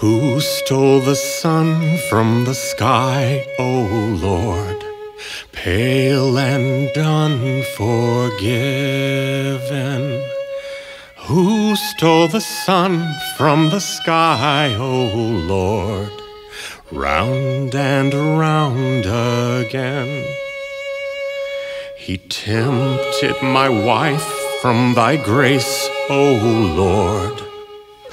Who stole the sun from the sky, O Lord? Pale and unforgiven. Who stole the sun from the sky, O Lord? Round and round again. He tempted my wife from thy grace, O Lord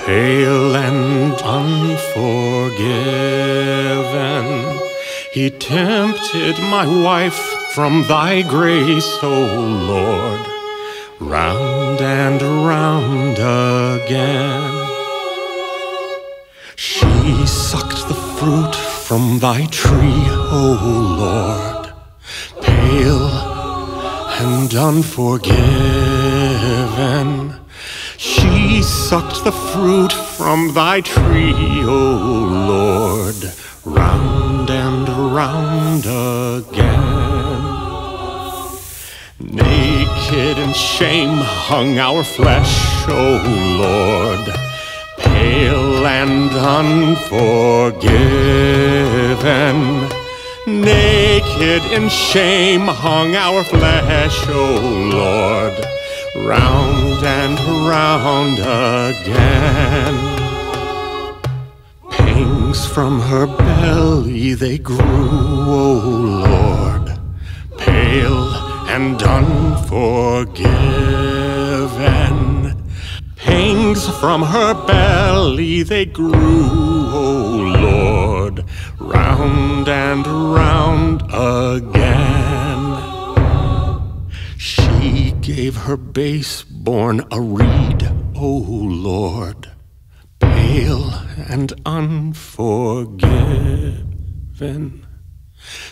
pale and unforgiven. He tempted my wife from thy grace, O Lord, round and round again. She sucked the fruit from thy tree, O Lord, pale and unforgiven. Sucked the fruit from thy tree, O Lord, round and round again. Naked in shame hung our flesh, O Lord, pale and unforgiven. Naked in shame hung our flesh, O Lord round and round again. Pangs from her belly they grew, O Lord, pale and unforgiven. Pangs from her belly they grew, O Lord, round and round again. Gave her base-born a reed, O Lord, pale and unforgiven.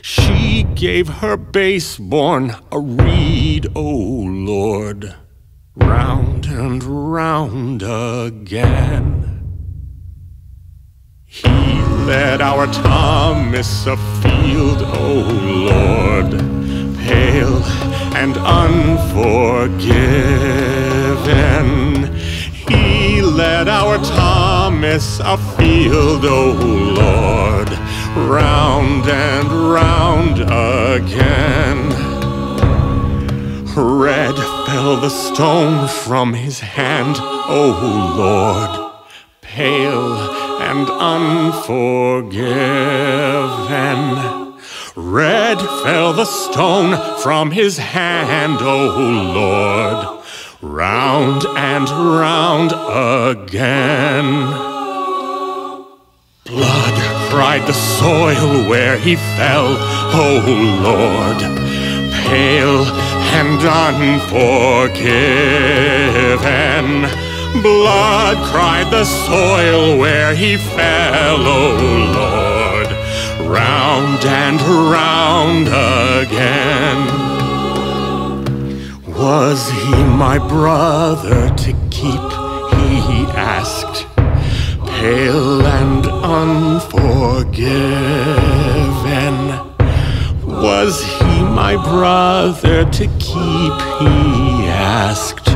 She gave her base-born a reed, O Lord, round and round again. He led our Thomas afield, O Lord, and unforgiven. He led our Thomas afield, O Lord, round and round again. Red fell the stone from his hand, O Lord, pale and unforgiven. Red fell the stone from his hand, O Lord, round and round again. Blood cried the soil where he fell, O Lord, pale and unforgiven. Blood cried the soil where he fell, O Lord round and round again. Was he my brother to keep? He asked, pale and unforgiven. Was he my brother to keep? He asked,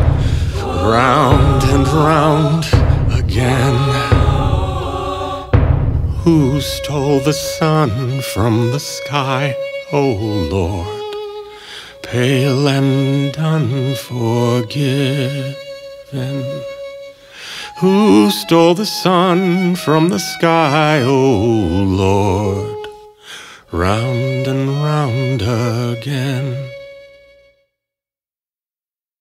round and round Who stole the sun from the sky, O Lord, pale and unforgiven? Who stole the sun from the sky, O Lord,